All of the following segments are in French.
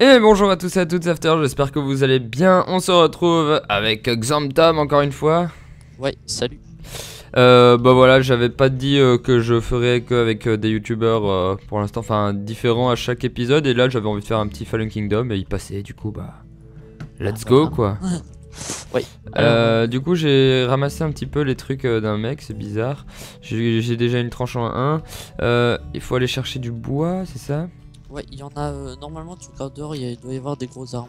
Et bonjour à tous et à toutes After, j'espère que vous allez bien. On se retrouve avec Xamtom encore une fois. Ouais, salut. Euh, bah voilà, j'avais pas dit euh, que je ferais qu'avec euh, des youtubeurs euh, pour l'instant, enfin différents à chaque épisode. Et là, j'avais envie de faire un petit Fallen Kingdom et il passait, du coup, bah. Let's Ah, go bah. quoi. Ouais. Euh, du coup, j'ai ramassé un petit peu les trucs euh, d'un mec, c'est bizarre. J'ai j'ai déjà une tranche en 1. Euh, il faut aller chercher du bois, c'est ça? Ouais, il y en a. euh, normalement, tu regardes dehors, il doit y avoir des grosses armes.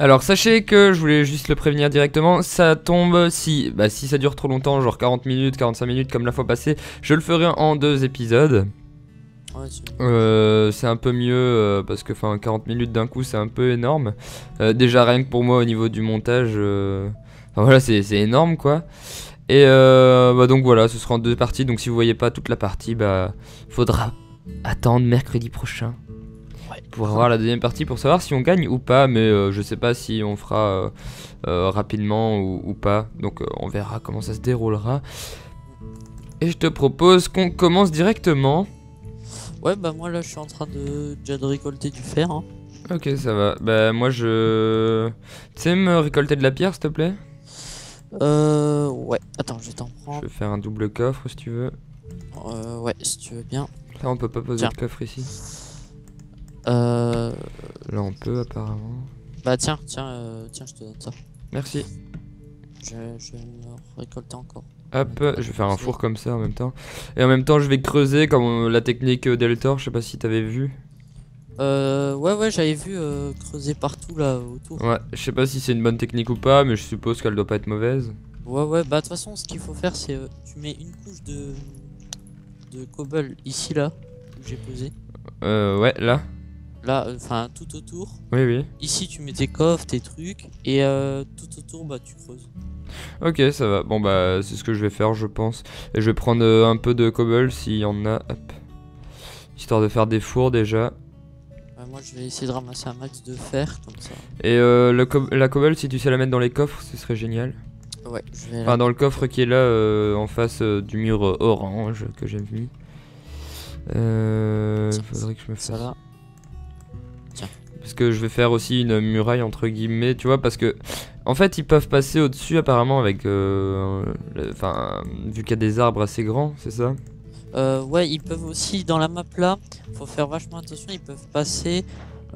Alors sachez que je voulais juste le prévenir directement, ça tombe si bah si ça dure trop longtemps, genre 40 minutes, 45 minutes comme la fois passée, je le ferai en deux épisodes. Ouais, c'est- Euh, c'est un peu mieux euh, parce que enfin 40 minutes d'un coup c'est un peu énorme. Déjà rien que pour moi au niveau du montage, enfin voilà c'est c'est énorme quoi. Et euh, bah donc voilà, ce sera en deux parties. Donc si vous voyez pas toute la partie, bah faudra attendre mercredi prochain Ouais. pour avoir la deuxième partie pour savoir si on gagne ou pas. Mais euh, je sais pas si on fera euh, euh, rapidement ou, ou pas. Donc on verra comment ça se déroulera. Et je te propose qu'on commence directement. Ouais, bah moi là, je suis en train de déjà de récolter du fer. Hein. Ok, ça va. Bah, moi je. Tu sais me récolter de la pierre, s'il te plaît? Euh, ouais. Attends, je vais t'en Je prendre. vais faire un double coffre si tu veux. Euh, ouais, si tu veux bien. Là, on peut pas poser Tiens. de coffre ici. Euh, Là, on peut apparemment. bah tiens, tiens, euh, tiens, je te donne ça. Merci. Je, je vais me récolter encore. Hop, je vais faire un four comme ça en même temps. Et en même temps, je vais creuser comme euh, la technique euh, Deltor. Je sais pas si t'avais vu. Euh, ouais, ouais, j'avais vu euh, creuser partout là autour. Ouais, je sais pas si c'est une bonne technique ou pas, mais je suppose qu'elle doit pas être mauvaise. Ouais, ouais, bah de toute façon, ce qu'il faut faire, c'est euh, tu mets une couche de de cobble ici là où j'ai posé. Euh, ouais, là. Là, euh, enfin tout autour. Oui, oui. Ici, tu mets tes coffres, tes trucs, et euh, tout autour, bah tu creuses. Ok, ça va. Bon, bah, c'est ce que je vais faire, je pense. Et je vais prendre euh, un peu de cobble s'il y en a. Hop. Histoire de faire des fours déjà. Ouais, moi, je vais essayer de ramasser un max de fer comme ça. Et euh, le co- la cobble, si tu sais la mettre dans les coffres, ce serait génial. Ouais, je vais. Enfin, dans le coffre qui est là, euh, en face euh, du mur euh, orange que j'ai mis. Euh, Tiens, faudrait que je me ça fasse. là. Parce que je vais faire aussi une muraille entre guillemets, tu vois, parce que en fait ils peuvent passer au-dessus apparemment avec, euh, le- enfin, vu qu'il y a des arbres assez grands, c'est ça? Euh, ouais, ils peuvent aussi dans la map là. Faut faire vachement attention. Ils peuvent passer.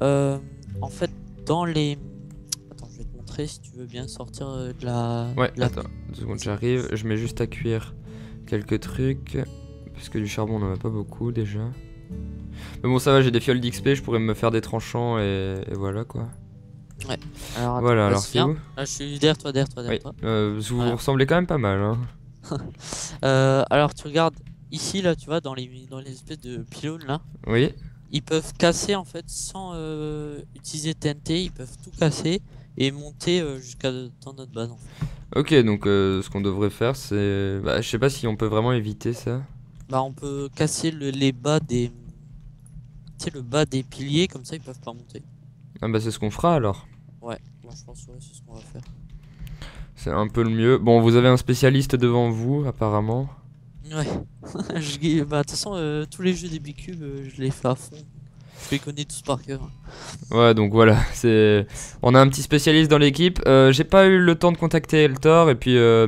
euh, en fait, dans les. Montrer si tu veux bien sortir euh, de la. Ouais, de la- attends, deux secondes, j'arrive, je mets juste à cuire quelques trucs, parce que du charbon on en a pas beaucoup déjà. Mais bon ça va, j'ai des fioles d'XP, je pourrais me faire des tranchants et, et voilà quoi. Alors, attends, voilà, alors c'est où Là, je suis derrière toi, derrière toi, derrière Oui, toi. euh, vous Voilà. vous ressemblez quand même pas mal hein. Euh, alors, tu regardes ici là, tu vois, dans les dans les espèces de pylônes là. Oui Ils peuvent casser en fait sans euh, utiliser TNT, ils peuvent tout casser et monter euh, jusqu'à dans notre base. en fait. Ok, donc euh, ce qu'on devrait faire, c'est. Bah, je sais pas si on peut vraiment éviter ça. Bah on peut casser le- les bas des tu sais le bas des piliers comme ça ils peuvent pas monter. Ah, bah, c'est ce qu'on fera alors. Ouais, moi je pense ouais, c'est ce qu'on va faire. C'est un peu le mieux. Bon, vous avez un spécialiste devant vous, apparemment. Ouais. je, bah de toute façon euh, tous les jeux des Bicubes euh, je les fais à fond. Je les connais tous par cœur. Ouais, donc voilà, c'est. On a un petit spécialiste dans l'équipe. Euh, J'ai pas eu le temps de contacter Eltor, et puis, euh,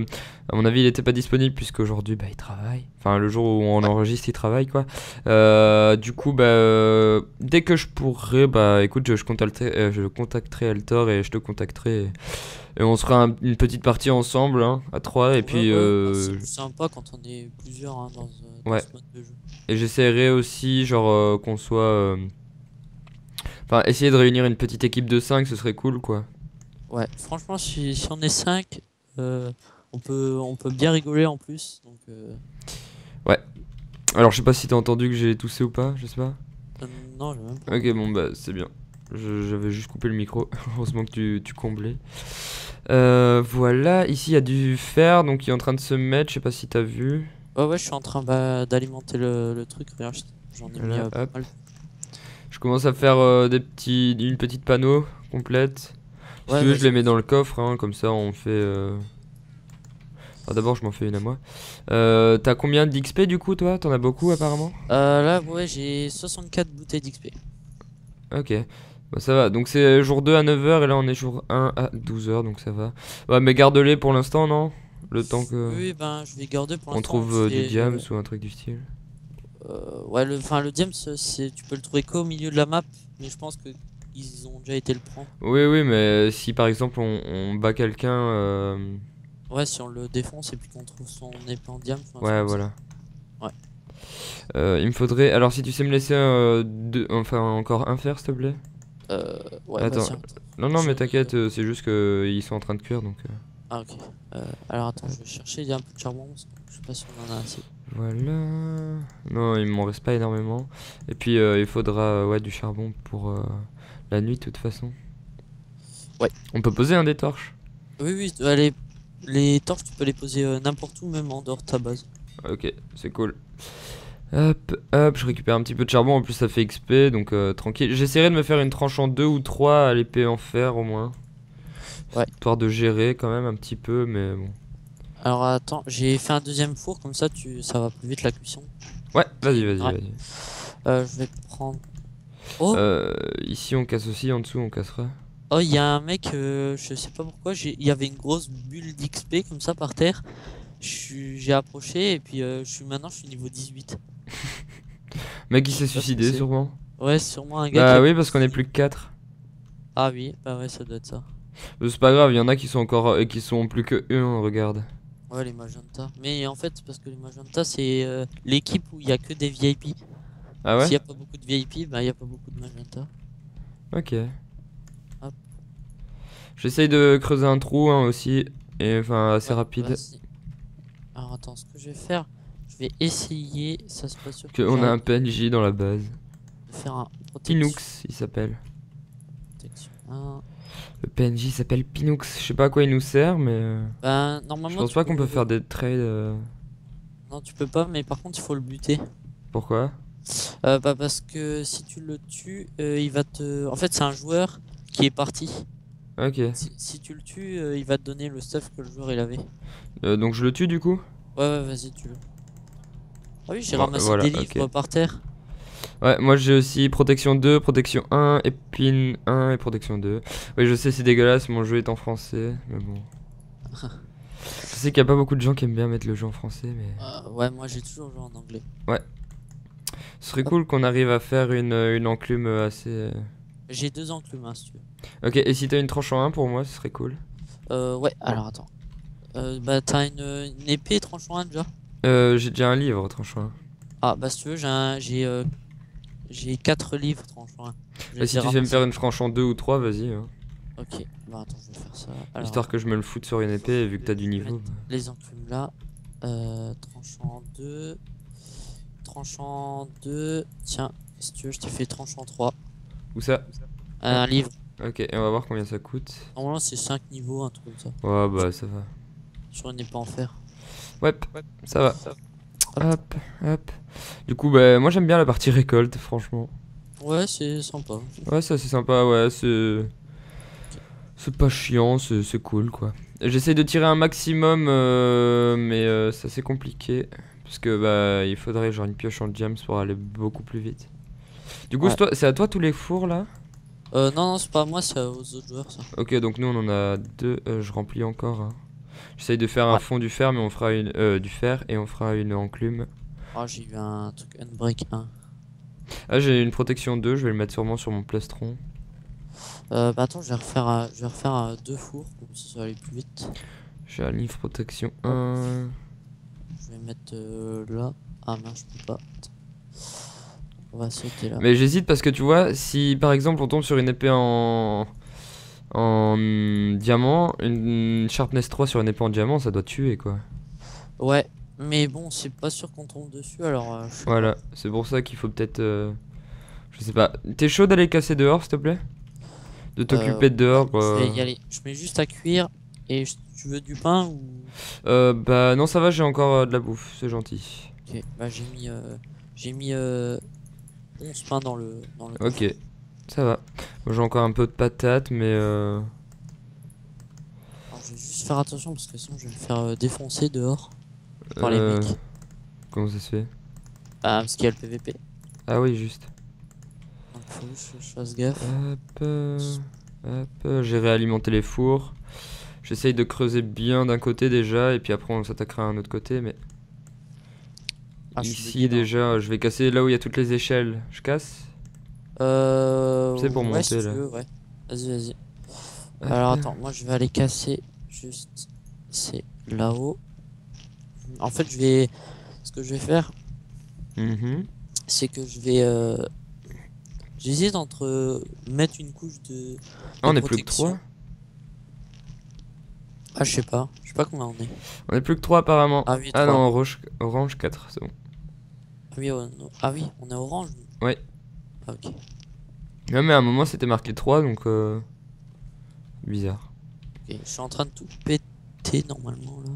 à mon avis, il était pas disponible, puisqu'aujourd'hui, bah, il travaille. Enfin, le jour où on enregistre, il travaille, quoi. Euh, du coup, bah, dès que je pourrai, bah, écoute, je, je contacterai, je contacterai Eltor et je te contacterai. Et, et on se fera un- une petite partie ensemble, hein, à trois, et Ouais, puis. ouais, euh, bah, c'est sympa quand on est plusieurs hein, dans, dans Ouais. ce mode de jeu. Et j'essaierai aussi, genre, qu'on soit. Euh, Enfin, essayer de réunir une petite équipe de 5, ce serait cool, quoi. Ouais, franchement si, si on est 5 on peut on peut bien rigoler en plus donc euh, Alors, je sais pas si t'as entendu que j'ai toussé ou pas, je sais pas. euh, non j'ai même pas. Ok, bon, bah, c'est bien. Je- J'avais juste coupé le micro. Heureusement que tu, tu comblais. Euh, voilà, ici il y a du fer, donc il est en train de se mettre. Je sais pas si t'as vu. Ouais ouais je suis en train bah, d'alimenter le, le truc, regarde je- j'en ai mis Là, euh, pas mal. Je commence à faire euh, des petits, une petite panneau complète. Si Ouais, tu veux, je les mets dans le coffre, hein, comme ça on fait. euh, Ah, D'abord, je m'en fais une à moi. Euh, T'as combien d'XP du coup, toi? T'en as beaucoup apparemment? Là, ouais, j'ai 64 bouteilles d'XP. Ok. Bah ça va, donc c'est jour 2 à 9h et là on est jour 1 à 12h donc ça va. Ouais mais garde-les pour l'instant non? Le temps que Oui, ben je vais garder pour on l'instant. trouve euh, vais- du diams ou un truc du style. Euh, ouais, le, enfin, le c'est, tu peux le trouver qu'au milieu de la map, mais je pense que ils ont déjà été le prendre. Oui oui mais si par exemple on, on bat quelqu'un... euh, Ouais, si on le défonce et puis qu'on trouve son épée en diams. enfin, Ouais voilà. Ouais. Euh, il me faudrait... Alors si tu sais me laisser euh, deux... enfin encore un fer s'il te plaît. Euh, ouais, Attends. attends. Non non mais t'inquiète c'est juste qu'ils sont en train de cuire donc... Ah, ok. Euh, alors attends, je vais chercher, il y a un peu de charbon, je sais pas si on en a assez. Voilà. Non, il m'en reste pas énormément. Et puis euh, il faudra euh, ouais, du charbon pour euh, la nuit de toute façon. Ouais. On peut poser un des torches. Oui, oui, les, les torches, tu peux les poser n'importe où, même en dehors de ta base. Ok, c'est cool. Hop, hop, je récupère un petit peu de charbon. En plus, ça fait XP, donc tranquille. J'essaierai de me faire une tranche en deux ou trois à l'épée en fer au moins. Ouais. Histoire de gérer quand même un petit peu, mais bon. Alors attends, j'ai fait un deuxième four, comme ça tu, ça va plus vite la cuisson. Ouais, vas-y, vas-y, Ouais. vas-y. Euh, je vais prendre. Oh, Euh, ici, on casse aussi, en dessous, on cassera. oh, il y a un mec, euh, je sais pas pourquoi, j'ai- il y avait une grosse bulle d'XP comme ça par terre. J'ai approché et puis euh, je suis maintenant je suis niveau 18. Mec, il s'est suicidé, sûrement. Ouais, sûrement un gars. Bah oui, parce qu'on est plus que 4. Ah oui, bah ouais, ça doit être ça. C'est pas grave, il y en a qui sont encore euh, qui sont plus que 1, regarde. Ouais, les Magenta. Mais en fait, c'est parce que les Magenta, c'est euh, l'équipe où il y a que des VIP. Ah ouais? S'il y a pas beaucoup de VIP, bah il y a pas beaucoup de Magenta. Ok. Hop. J'essaye de creuser un trou hein, aussi, et enfin assez Ouais, rapide. Alors attends, ce que je vais faire, je vais essayer, ça se passe sûr Que on a un PNJ dans la base. faire un protection. Il s'appelle. protection. Le PNJ s'appelle Pinux. Je sais pas à quoi il nous sert, mais euh, Ben je normalement. pense pas qu'on peut faire des trades. euh, Non, tu peux pas, mais par contre, il faut le buter. Pourquoi? Euh, bah parce que si tu le tues, euh, il va te. En fait, c'est un joueur qui est parti. Ok. Si, si tu le tues, euh, il va te donner le stuff que le joueur il avait. Euh, donc je le tue du coup? Ouais, ouais, vas-y, tu le. Ah oui, j'ai Bon, ramassé voilà, des livres par terre. Ouais, moi j'ai aussi protection 2, protection 1, épine 1 et protection 2. Oui, je sais, c'est dégueulasse, mon jeu est en français, mais bon. je sais qu'il y a pas beaucoup de gens qui aiment bien mettre le jeu en français, mais. Euh, ouais, moi j'ai toujours joué en anglais. Ce serait cool qu'on arrive à faire une, euh, une enclume euh, assez. J'ai deux enclumes, hein, si tu veux. Ok, et si t'as une tranche en 1 pour moi, ce serait cool. Euh, ouais, alors attends. Euh, bah, t'as une, une épée tranchant déjà? Euh, j'ai déjà un livre tranche en 1. Ah, bah, si tu veux, j'ai un- j'ai euh, j'ai 4 livres tranchant les si tu sais me faire une tranche en 2 ou 3, vas-y. hein. Ok, bah, attends, je vais faire ça. Alors, Histoire que je me le foute sur une épée, et vu que t'as du niveau. Les enclumes là. Euh, tranchant 2. Tranchant 2. Tiens, si tu veux, je t'ai fait tranchant 3. Où ça? Un livre. Ok, et on va voir combien ça coûte. Normalement, c'est 5 niveaux, un truc comme ça. Ouais, bah ça va. Sur une épée en fer. Ouais, ça va. Hop, hop. Du coup, bah, moi j'aime bien la partie récolte, franchement. Ouais, c'est sympa. Ouais, ça c'est sympa, ouais, c'est. C'est pas chiant, c'est c'est cool quoi. J'essaie de tirer un maximum, euh, mais euh, c'est assez compliqué. Parce que bah, il faudrait genre une pioche en diams pour aller beaucoup plus vite. Du coup, Ouais. c'est c'est à toi tous les fours là? Euh, non, non, c'est pas à moi, c'est aux autres joueurs ça. Ok, donc nous on en a deux, euh, je remplis encore. hein. J'essaye de faire un fond du fer, mais on fera une euh, du fer et on fera une enclume. Ah, j'ai eu un truc Unbreak 1. Ah, j'ai une protection 2, je vais le mettre sûrement sur mon plastron. Euh, bah attends, je vais refaire, euh, je vais refaire euh, deux fours, comme ça ça va aller plus vite. J'ai un livre protection 1. Je vais mettre là. Ah mince, je peux pas. On va sauter là. Mais j'hésite parce que tu vois, si par exemple on tombe sur une épée en en diamant, une sharpness 3 sur une épée en diamant, ça doit tuer quoi. Ouais, mais bon, c'est pas sûr qu'on tombe dessus alors. euh, Voilà, c'est pour ça qu'il faut peut-être euh, je sais pas. T'es chaud d'aller casser dehors s'il te plaît? De t'occuper de dehors pas. Je vais y euh, aller. Je mets juste à cuire. Et je- tu veux du pain ou? euh, bah non, ça va, j'ai encore euh, de la bouffe, c'est gentil. Ok, bah j'ai mis. euh, j'ai mis euh, 11 pains dans le. Dans le OK. Ça va. J'ai encore un peu de patates mais euh... Alors, je vais juste faire attention parce que sinon je vais me faire euh, défoncer dehors par les euh, mecs. comment ça se fait? Ah, parce qu'il y a le PVP. Ah oui, juste. Donc faut juste que je fasse gaffe. Hop, euh, hop, j'ai réalimenté les fours. J'essaye de creuser bien d'un côté déjà, et puis après on s'attaquera à un autre côté, mais... Ah, Ici déjà, je vais casser là où il y a toutes les échelles. Je casse? Euh. C'est pour ouais, monter, si tu là. veux, ouais. Vas-y, vas-y. Alors attends, moi je vais aller casser juste. C'est là-haut. En fait, je vais. Ce que je vais faire, Mhm. c'est que je vais. euh, J'hésite entre mettre une couche de. Ah, on est plus que protection. 3 Ah, je sais pas. Je sais pas combien on est. On est plus que 3 apparemment. Ah oui, Ah non, orange, orange 4, c'est bon. Ah oui, non. ah oui, on est orange. Ouais. Ah, ok. Non mais à un moment c'était marqué 3 donc euh... Bizarre. Ok, Je suis en train de tout péter normalement là.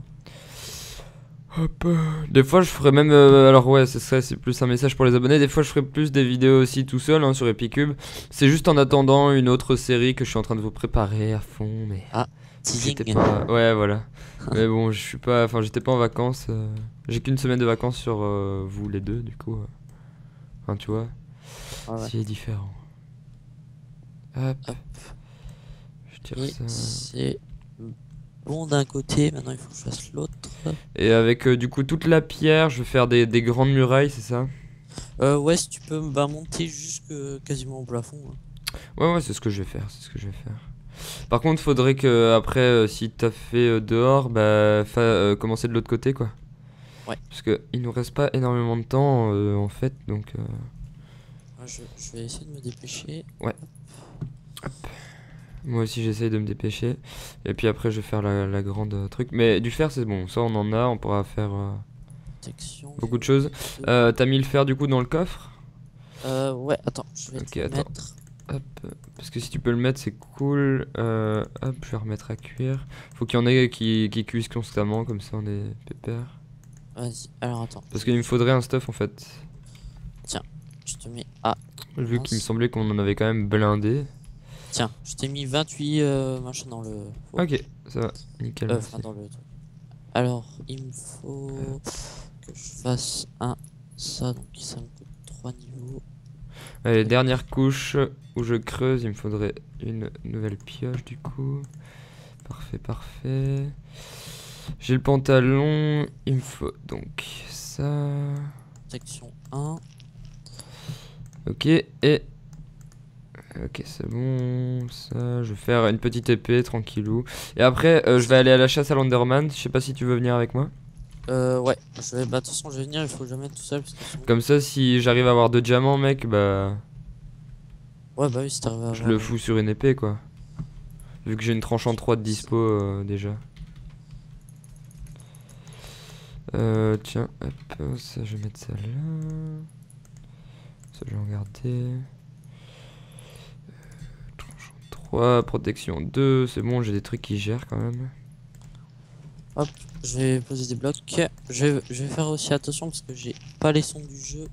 Hop. euh, Des fois je ferais même... euh, alors ouais, ce serait c'est plus un message pour les abonnés. Des fois je ferais plus des vidéos aussi tout seul hein, sur Epicube. C'est juste en attendant une autre série que je suis en train de vous préparer à fond. Mais Teasing. j'étais pas... Ouais voilà. mais bon je suis pas... Enfin j'étais pas en vacances. euh, J'ai qu'une semaine de vacances sur euh, vous les deux du coup. Enfin tu vois. Ah ouais. C'est différent. Hop. Hop. Je tire Et ça. c'est bon d'un côté, maintenant il faut que je fasse l'autre. Et avec euh, du coup toute la pierre, je vais faire des, des grandes murailles, c'est ça? Euh, ouais, si tu peux bah, monter jusque quasiment au plafond. hein. Ouais, ouais, c'est ce que je vais faire, c'est ce que je vais faire. Par contre, faudrait que après, euh, si t'as fait dehors, bah, fa- commencer de l'autre côté, quoi. Ouais. Parce que il nous reste pas énormément de temps, en fait, donc. Ouais, je, je vais essayer de me dépêcher. Moi aussi, j'essaye de me dépêcher. Et puis après, je vais faire la, la grande euh, truc. Mais du fer, c'est bon. Ça, on en a. On pourra faire euh, beaucoup de choses. Euh, T'as mis le fer du coup dans le coffre? Euh, ouais, attends, je vais Ok, te attends. mettre. Hop, parce que si tu peux le mettre, c'est cool. Euh, hop, je vais remettre à cuire. Faut qu'il y en ait qui, qui cuisent constamment, comme ça on est pépère. Vas-y, alors attends. Parce qu'il me faudrait un stuff en fait. Je te mets. Ah, Vu qu'il me semblait qu'on en avait quand même blindé. tiens, je t'ai mis 28 euh, machin dans le. Ok, ça va, nickel. Euh, enfin, dans le. Alors, il me faut que je fasse un. Ça, donc ça me coûte 3 niveaux. Allez, dernière couche où je creuse, il me faudrait une nouvelle pioche du coup. Parfait, parfait. J'ai le pantalon, il me faut donc ça. Section 1. Ok, et. Ok, c'est bon. Ça, je vais faire une petite épée, tranquillou. Et après, euh, je vais aller à la chasse à l'Enderman. Je sais pas si tu veux venir avec moi. Euh, ouais, je vais. Bah, de toute façon, je vais venir, il faut jamais tout seul. Parce que Comme ça, si j'arrive à avoir deux diamants, mec, bah. Ouais, bah oui, si t'arrives à Je le fous sur une épée, quoi. Vu que j'ai une tranche en 3 de dispo euh, déjà. Euh, tiens, hop, ça je vais mettre ça là. Ça je vais en garder. Euh, tranche en 3, protection 2, c'est bon, j'ai des trucs qui gèrent quand même. Je vais poser des blocs. Je vais, je vais faire aussi attention parce que j'ai pas les sons du jeu.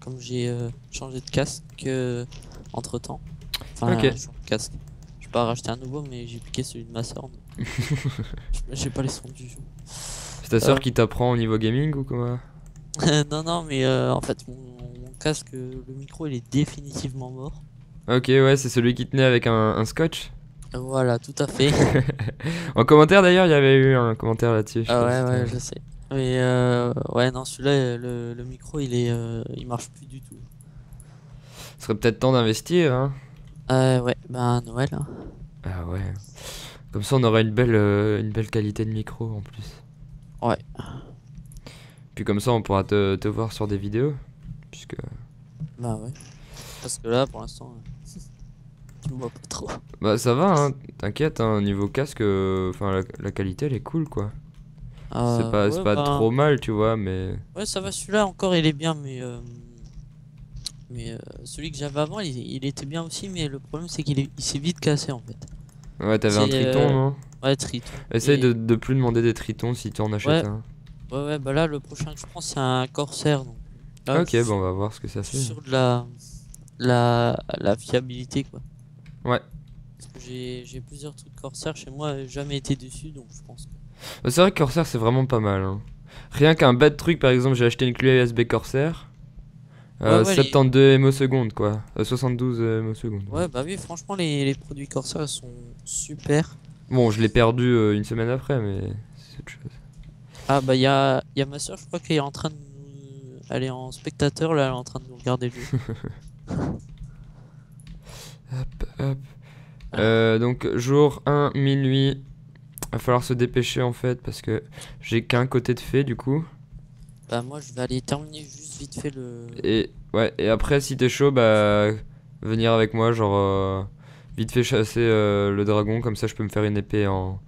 Comme j'ai euh, changé de casque entre temps. Enfin, Ok. casque. Je vais pas racheter un nouveau, mais j'ai piqué celui de ma soeur. j'ai pas les sons du jeu. C'est ta soeur Euh. qui t'apprend au niveau gaming ou quoi? Non, non, mais euh, en fait, mon casque, euh, le micro, il est définitivement mort. Ok, ouais, c'est celui qui tenait avec un, un scotch. Voilà, tout à fait. En commentaire d'ailleurs, il y avait eu un commentaire là-dessus. ah ouais, ouais, je sais. Mais euh, ouais, non, celui-là, le, le micro, il est, euh, il marche plus du tout. Ce serait peut-être temps d'investir, hein. Euh, ouais, bah Noël. hein. Ah ouais. Comme ça, on aura une belle, une belle qualité de micro en plus. Ouais. Puis comme ça, on pourra te, te voir sur des vidéos. Puisque. Bah ouais. Parce que là, pour l'instant, euh, tu me vois pas trop. Bah ça va, hein. T'inquiète, hein. Niveau casque, euh, enfin la, la qualité, elle est cool quoi. c'est Euh, pas, ouais, pas bah, trop mal, tu vois, mais. Ouais, ça va, celui-là encore, il est bien, mais. euh, Mais euh, celui que j'avais avant, il, il était bien aussi, mais le problème, c'est qu'il est- il s'est vite cassé en fait. Ouais, t'avais un triton, euh, non? Ouais, Triton. Essaye Et- de, de plus demander des tritons si tu en achètes Ouais. un. Ouais, ouais, bah là, le prochain que je prends, c'est un Corsair. Donc, là, ok, bon, on va voir ce que ça fait. sûr de la, la, la fiabilité, quoi. Ouais. Parce que j'ai plusieurs trucs Corsair chez moi, jamais été dessus, donc je pense que. Bah, c'est vrai que Corsair, c'est vraiment pas mal. hein. Rien qu'un bête truc, par exemple, j'ai acheté une clé USB Corsair. Euh, Ouais, ouais, les- 72 MO secondes quoi. Euh, 72 MO secondes. Ouais, bah oui, franchement, les, les produits Corsair sont super. Bon, je l'ai perdu euh, une semaine après, mais c'est autre chose. Ah, bah, il y a, y a ma soeur, je crois qu'elle est en train de. Elle est en spectateur, là, elle est en train de nous regarder jouer. Hop, hop. Euh, donc, jour 1, minuit. Va falloir se dépêcher en fait, parce que j'ai qu'un côté de fait du coup. bah, moi, je vais aller terminer juste vite fait le. Et ouais, et après, si t'es chaud, bah venir avec moi, genre euh, vite fait chasser euh, le dragon, comme ça je peux me faire une épée en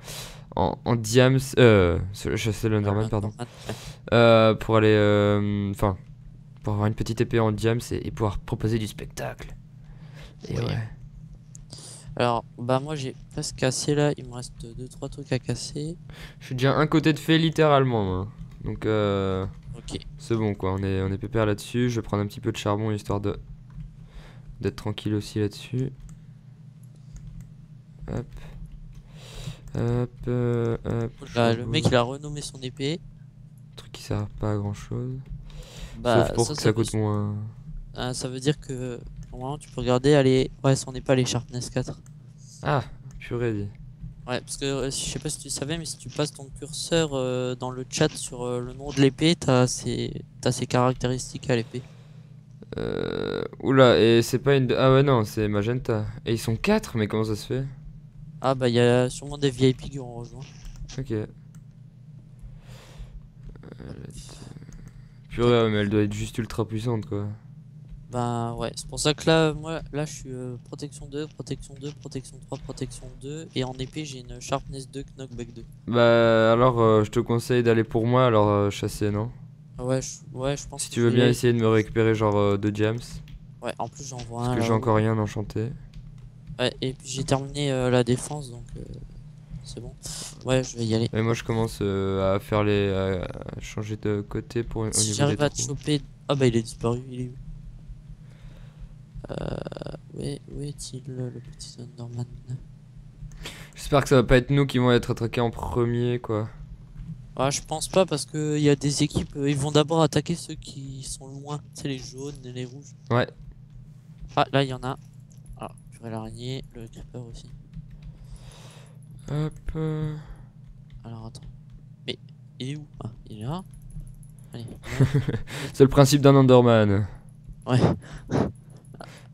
en, en diams, euh, chasser l'Underman, pardon, Ouais. Euh, pour aller, euh, enfin, pour avoir une petite épée en diams et, et pouvoir proposer du spectacle. Et Oui. ouais. Alors, bah, moi, j'ai presque cassé là. Il me reste 2-3 trucs à casser. Je suis déjà un côté de fait littéralement, moi. donc euh, Ok. c'est bon quoi, on est on est pépère là-dessus. Je vais prendre un petit peu de charbon histoire de d'être tranquille aussi là-dessus. Hop. Hop, euh, hop. Là, le mec, il a renommé son épée. truc qui sert pas à grand chose. Bah, Sauf pour ça, que ça ça coûte moins. Ah, ça veut dire que normalement tu peux regarder, allez, ouais, son épée elle est Sharpness 4. Ah, purée dit. Ouais, parce que euh, je sais pas si tu savais, mais si tu passes ton curseur euh, dans le chat sur euh, le nom de l'épée, t'as ses... t'as ses caractéristiques à l'épée. Euh... Oula, et c'est pas une. Ah ouais, non, c'est Magenta. Et ils sont 4, mais comment ça se fait? Ah bah il y a sûrement des VIP qui ont rejoint. Ok. Euh, Purée, mais elle doit être juste ultra puissante quoi. Bah ouais, c'est pour ça que là, moi, là je suis euh, protection 2, protection 2, protection 3, protection 2, et en épée j'ai une Sharpness 2, Knockback 2. Bah alors euh, je te conseille d'aller pour moi alors euh, chasser non? Ouais, je, ouais, je pense Si que tu veux bien essayer de me récupérer genre euh, deux gems Ouais, en plus j'en vois un. parce que j'ai encore rien d'enchanté. Ouais, et puis j'ai terminé euh, la défense donc euh, c'est bon. Ouais, je vais y aller. Et moi je commence euh, à faire les à changer de côté pour au Si j'arrive à te choper. Ah bah il est disparu, il est où? Euh. Où est, où est-il le petit Underman J'espère que ça va pas être nous qui vont être attaqués en premier quoi. Ah, je pense pas parce que il y a des équipes, ils vont d'abord attaquer ceux qui sont loin, c'est les jaunes et les rouges. Ouais. Ah, là il y en a. L'araignée, le creeper aussi. Hop. euh. Alors attends. Mais il est où? Ah, il est là. Allez. C'est le principe d'un Enderman. Ouais.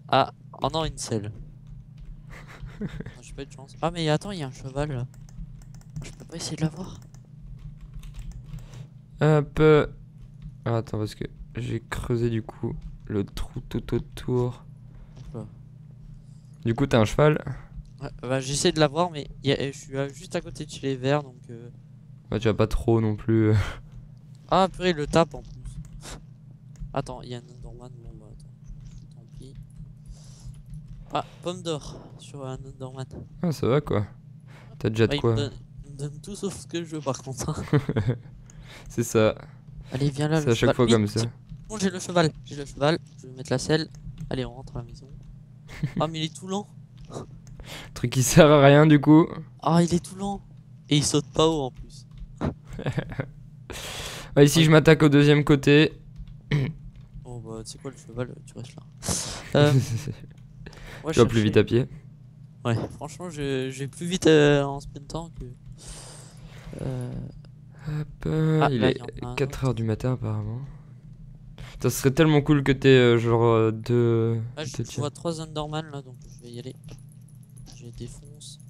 Ah, oh non, une selle. J'ai pas de chance. Ah, mais attends, il y a un cheval là. Je peux pas essayer de l'avoir Hop. euh. Ah, attends parce que j'ai creusé du coup le trou tout autour. Du coup t'as un cheval Ouais, bah, j'essaie de l'avoir, mais il y a- je suis juste à côté de chez les verts donc. euh, Ouais, tu vas pas trop non plus. euh. Ah, purée, il le tape en plus. Attends, il y a un Underman. Bon, bah attends. Tant pis. Ah, pomme d'or sur un Underman. Ah ça va quoi. T'as déjà de il, quoi me donne, il me donne tout sauf ce que je veux par contre. hein. C'est ça. Allez, viens là. C'est le à chaque fois Oui, comme ça. Bon, j'ai le cheval. J'ai le cheval. Je vais mettre la selle. Allez, on rentre à la maison. Ah, mais il est tout lent. Truc qui sert à rien du coup. Ah, il est tout lent. Et il saute pas haut en plus. Ouais, ici je m'attaque au deuxième côté. Bon, bah, tu sais quoi, le cheval, euh, tu restes là. Euh, moi, tu vas plus vite à pied. Ouais, franchement, je, je vais plus vite euh, en sprintant que. Euh, Hop, euh, Ah, il là, est il y en a un 4h du matin apparemment. Ça serait tellement cool que t'aies euh, genre euh, deux. ah, je, deux je tirs. vois trois Underman là, donc je vais y aller. Je les défonce.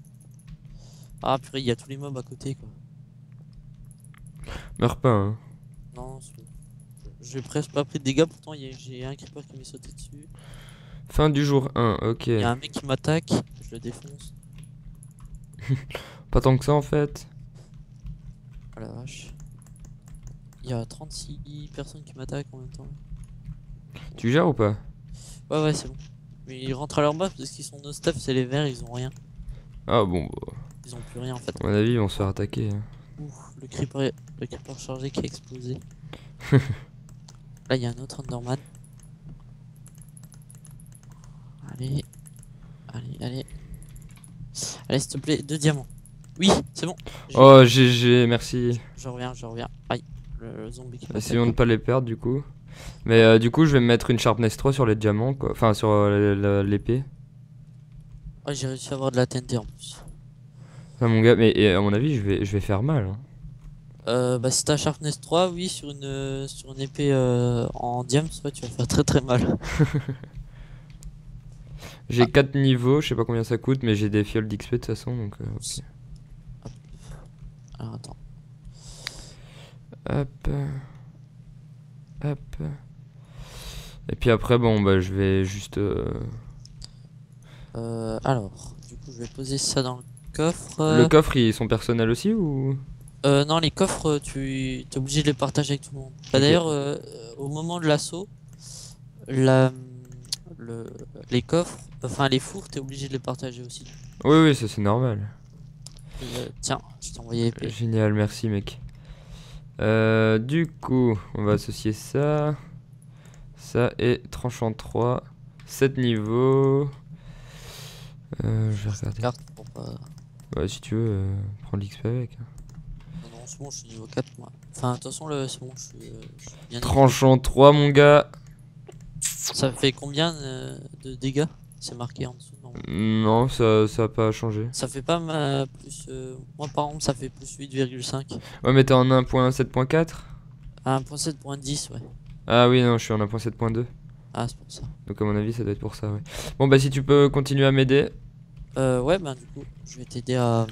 Ah, purée, il y a tous les mobs à côté quoi. Meurs pas hein. Non. J'ai presque pas pris de dégâts, pourtant j'ai un creeper qui m'est sauté dessus. Fin du jour 1, ok. Il y a un mec qui m'attaque, je le défonce. Pas tant que ça en fait. Oh la vache. Il y a 36 personnes qui m'attaquent en même temps. Tu gères ou pas? Ouais, ouais, c'est bon. Mais ils rentrent à leur base parce qu'ils sont no stuff, c'est les verts, ils ont rien. Ah bon, bah, Ils ont plus rien en fait. à mon avis ils vont se faire attaquer. hein. Ouh, le creeper, le creeper chargé qui a explosé. Là, il y a un autre Underman. Allez. Allez, allez. Allez, s'il te plaît, deux diamants. Oui, c'est bon. Oh GG, merci. Je reviens, je reviens. Aïe, le, zombie qui Essayons de pas les perdre du coup. Mais euh, du coup, je vais me mettre une Sharpness 3 sur les diamants, quoi. Enfin, sur euh, l'épée. J'ai réussi à avoir de la TNT en plus. Ah, mon gars, mais et à mon avis, je vais, je vais faire mal. hein. Euh, bah si t'as Sharpness 3, oui, sur une, euh, sur une épée euh, en diams, ouais, tu vas faire très très mal. J'ai 4 niveaux, je sais pas combien ça coûte, mais j'ai des fioles d'XP de toute façon, donc euh. Alors attends. Hop. Hop. Et puis après, bon, bah, je vais juste. euh, Euh, alors, du coup, je vais poser ça dans le coffre. Le coffre, ils sont personnels aussi ou? Euh, non, les coffres, tu es obligé de les partager avec tout le monde. Bah. D'ailleurs, euh, au moment de l'assaut, la, le, les coffres, enfin les fours, tu es obligé de les partager aussi. Oui, oui, ça c'est normal. Euh, tiens, je t'ai envoyé. Génial, merci mec. Euh, du coup, on va associer ça. Ça et tranchant 3. 7 niveaux. Euh, je vais regarder. Carte pour pas. Ouais, si tu veux, euh, prends l'XP avec. hein. Non, non, c'est bon, je suis niveau 4 moi. Enfin, de toute façon, le- c'est bon, je suis, euh, je suis bien. Tranchant 3, mon gars. Ça fait combien euh, de dégâts? C'est marqué en dessous, non ça, ça a pas changé. Ça fait pas ma plus. euh, Moi, par exemple, ça fait plus 8,5. Ouais, mais t'es en 1.7.4 À 1.7.10, ouais. Ah oui, non, je suis en 1.7.2. Ah, c'est pour ça. Donc à mon avis, ça doit être pour ça, ouais. Bon, bah si tu peux continuer à m'aider. Euh, ouais, bah, du coup, je vais t'aider à.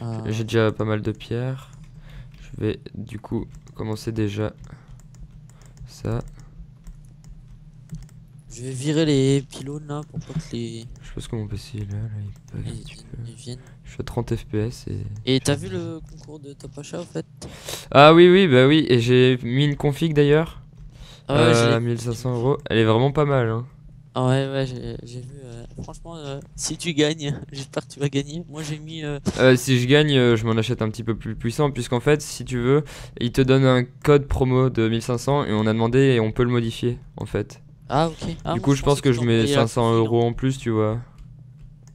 à- J'ai déjà pas mal de pierres. Je vais du coup commencer déjà ça. Je vais virer les pylônes là pour pas que les. Je pense que mon PC est là, là il bug un petit peu. ennemis viennent. Je suis à 30 FPS et... Et t'as vu le concours de Top Achat au fait? Ah oui, oui, bah oui, et j'ai mis une config d'ailleurs. Ah ouais, euh, j'ai- à 1500 euros. Elle est vraiment pas mal, hein. Ah ouais, ouais, j'ai j'ai vu. euh, franchement, euh, si tu gagnes, j'espère que tu vas gagner. Moi j'ai mis. euh, Euh, si je gagne, euh, je m'en achète un petit peu plus puissant, puisqu'en fait, si tu veux, il te donne un code promo de 1500 et on a demandé et on peut le modifier, en fait. Ah ok. Ah, du coup, je pense que je mets t'envoyait la 500 config, euros en plus, tu vois.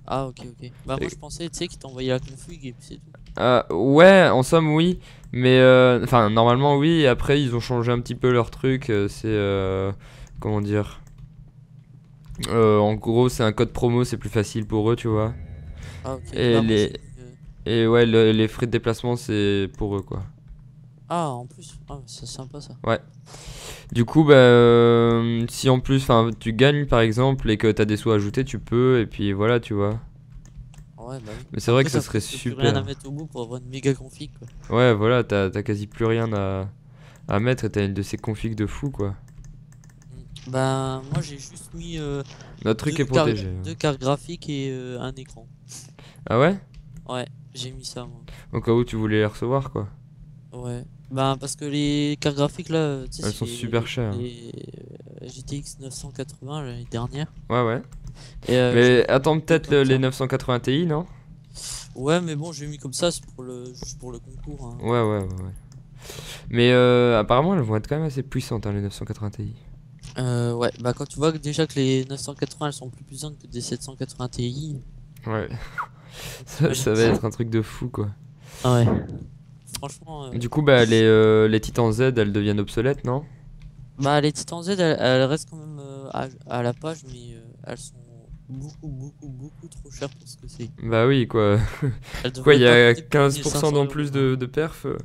Ah ok, ok. Bah moi je pensais, tu sais, qu'il t'envoyait la config et puis c'est tout. Euh, ouais, en somme, oui. Mais, euh, enfin, normalement, oui. Et après, ils ont changé un petit peu leur truc. euh, c'est. euh, comment dire Euh, En gros, c'est un code promo, c'est plus facile pour eux, tu vois. Ah ok. Et Bah, les- Et ouais, le- les frais de déplacement, c'est pour eux, quoi. Ah en plus, ah, c'est sympa ça. Du coup, bah, euh, si en plus, tu gagnes par exemple et que t'as des sous à ajouter, tu peux. Et puis voilà, tu vois. Ouais, bah oui. Mais c'est vrai que ça serait coûte plus rien à super. mettre au bout pour avoir une méga config quoi. Ouais, voilà, t'as quasi plus rien à, à mettre et t'as une de ces configs de fou, quoi. Mm. Bah moi j'ai juste mis euh, Notre truc est protégé. hein. deux cartes graphiques et euh, un écran. Ah ouais? Ouais, j'ai mis ça moi. Au cas où tu voulais les recevoir, quoi. Ouais. Bah parce que les cartes graphiques là, tu sais, Elles sont super chères. Les euh, GTX 980 l'année dernière. Ouais, ouais. Et, euh, Mais attends, peut-être le- les 980 Ti, non? Ouais, mais bon, j'ai mis comme ça, c'est pour le juste pour le concours. hein. Ouais, ouais, ouais. ouais. Mais euh, apparemment, elles vont être quand même assez puissantes, hein, les 980 Ti. Euh, ouais, bah quand tu vois que déjà que les 980 elles sont plus puissantes que des 780 Ti. Ouais. ça, ça va être un truc de fou, quoi. Ah ouais. Franchement, euh, Du coup, bah, les, euh, les Titans Z, elles deviennent obsolètes, non? Bah les Titans Z elles, elles restent quand même euh, à, à la page, mais euh, elles sont beaucoup, beaucoup, beaucoup trop chères pour ce que c'est. Bah oui, quoi. Quoi, il y a pas coûter plus de 15% 1500 en plus de, de perf euh.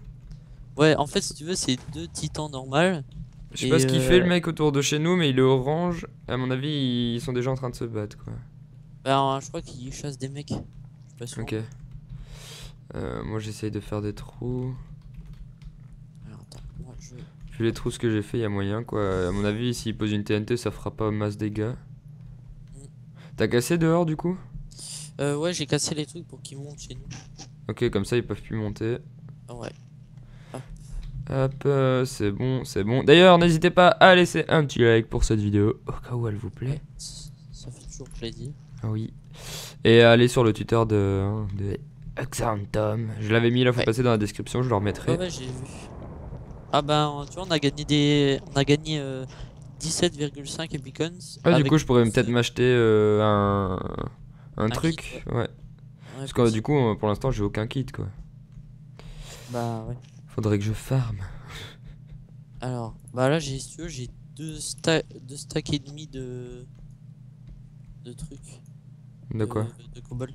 Ouais, en fait, si tu veux, c'est deux titans normales. Je sais pas ce qu'il fait le mec autour de chez nous, mais il est orange. À mon avis, ils sont déjà en train de se battre, quoi. Bah, je crois qu'ils chassent des mecs. Je suis pas sûr. Ok. Euh, moi, j'essaye de faire des trous. Alors, attends, moi, je... Vu les trous ce que j'ai fait, il y a moyen, quoi. À mon avis, s'il pose une TNT, ça fera pas masse dégâts. Mm. T'as cassé dehors, du coup? Euh, ouais, j'ai cassé les trucs pour qu'ils montent chez nous. Ok, comme ça, ils peuvent plus monter. Ah ouais. Hop, euh, c'est bon, c'est bon. D'ailleurs, n'hésitez pas à laisser un petit like pour cette vidéo, au cas où elle vous plaît. Ça fait toujours plaisir. Ah oui. Et allez sur le Twitter de, hein, de Tom. Je l'avais mis là, faut Ouais. passer dans la description, je le remettrai. Ouais, ouais, j'ai vu. Ah ben, tu vois, on a gagné des... On a gagné euh, 17,5 Epicons. Ah, du coup, je pourrais peut-être m'acheter euh, un, un, Un truc. kit, ouais. Ouais, Parce que du coup, euh, pour l'instant, j'ai aucun kit quoi. Bah ouais. Faudrait que je farme. Alors, bah là, j'ai, si tu veux, j'ai deux, sta deux stacks et demi de. de trucs. De quoi? De cobble.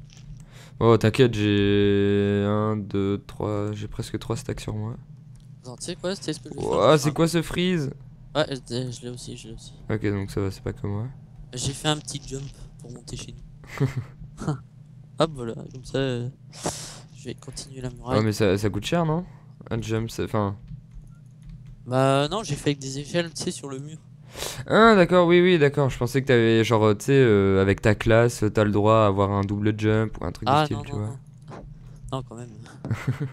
Oh, t'inquiète, j'ai 1, 2, 3, j'ai presque 3 stacks sur moi. Attends, tu sais quoi C'était ce que je je c'est quoi ce freeze? Ouais, je l'ai aussi, je l'ai aussi. Ok, donc ça va, c'est pas comme moi. J'ai fait un petit jump pour monter chez nous. Hop, voilà, comme ça, euh, je vais continuer la muraille. Ah, mais ça, ça coûte cher, non? Un jump, c'est. Enfin. Bah non, j'ai fait avec des échelles, tu sais, sur le mur. Ah, d'accord, oui, oui, d'accord. Je pensais que t'avais, genre, tu sais, euh, avec ta classe, t'as le droit à avoir un double jump ou un truc Ah du style, non, tu non, vois. non. Non, quand même.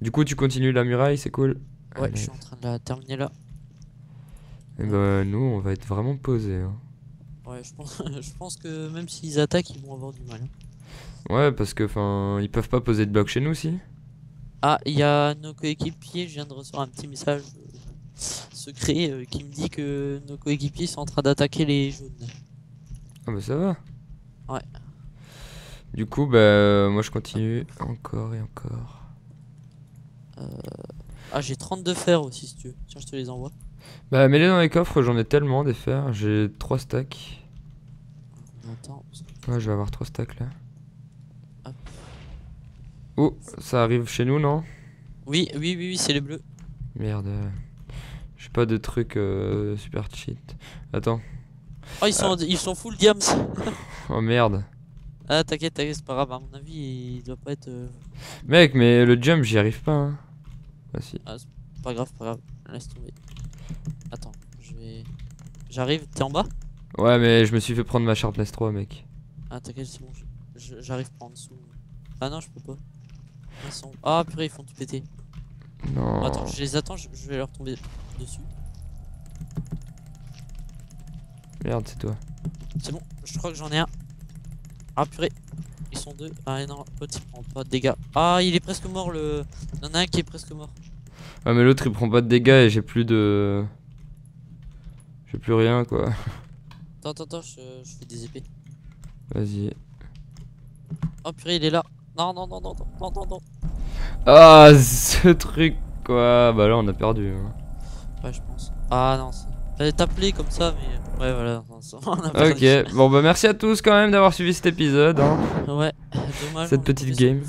Du coup, tu continues la muraille, c'est cool. Ouais, Allez. je suis en train de la terminer là. Et bah, nous, on va être vraiment posés. Hein. Ouais, je pense, je pense que même s'ils attaquent, ils vont avoir du mal. Ouais, parce que, enfin, ils peuvent pas poser de blocs chez nous, si? Ah, il y a nos coéquipiers, je viens de recevoir un petit message euh, secret euh, qui me dit que nos coéquipiers sont en train d'attaquer les jaunes. Ah, bah, ça va. Ouais. Du coup, bah, euh, moi, je continue encore et encore. Ah, j'ai 32 fers aussi si tu veux. Tiens, je te les envoie. Bah, mets-les dans les coffres, j'en ai tellement des fers. J'ai 3 stacks. Attends, Ouais, je vais avoir 3 stacks là. Hop. Oh, ça arrive chez nous, non? Oui, oui, oui, oui, c'est les bleus. Merde. J'ai pas de trucs euh, super cheat. Attends. Oh, ils sont, ils sont full diams. Oh merde. Ah, t'inquiète, t'inquiète, c'est pas grave. À mon avis, il doit pas être. euh, Mec, mais le jump, j'y arrive pas. Hein. Ah si. Pas grave, pas grave. Laisse tomber. Attends, je vais. J'arrive, t'es en bas? Ouais, mais je me suis fait prendre ma Sharpness 3, mec. Ah, t'inquiète, c'est bon. je- je- J'arrive pas en dessous. Ah non, je peux pas. Ils sont... Ah, purée, ils font tout péter. Non. Attends, je les attends, je, je vais leur tomber dessus. Merde, c'est toi. C'est bon, je crois que j'en ai un. Ah, purée. Ils sont deux. Ah non, l'autre il prend pas de dégâts. Ah, il est presque mort le. Il y en a un qui est presque mort. Ah, mais l'autre il prend pas de dégâts et j'ai plus de. J'ai plus rien quoi. Attends, attends, attends, je, je fais des épées. Vas-y. Oh purée, il est là. Non, non, non, non, non, non, non, non. Ah, ce truc quoi. Bah là, on a perdu. hein. Ouais, je pense. Ah non, c'est- j'allais t'appeler comme ça, mais. Ouais, voilà. on a. Ok, bon bah merci à tous quand même d'avoir suivi cet épisode. hein. Ouais, dommage. Cette petite game.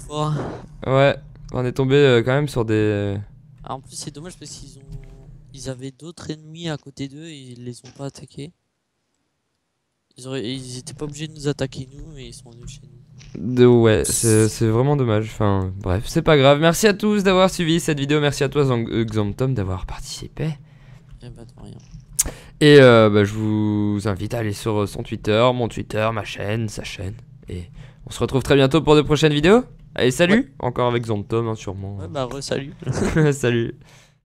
Ouais, on est tombé euh, quand même sur des. Ah, en plus, c'est dommage parce qu'ils ont. Ils avaient d'autres ennemis à côté d'eux et ils les ont pas attaqués. Ils, auraient... ils étaient pas obligés de nous attaquer, nous, mais ils sont venus chez nous. De ouais, c'est vraiment dommage. Enfin, bref, c'est pas grave. Merci à tous d'avoir suivi cette vidéo. Merci à toi, euh, Xantom, d'avoir participé. Eh bah, de rien. Et euh, bah, je vous invite à aller sur son Twitter, mon Twitter, ma chaîne, sa chaîne. Et on se retrouve très bientôt pour de prochaines vidéos. Allez, salut Encore avec Xantom, hein, sûrement. Ouais, bah, re, salut. salut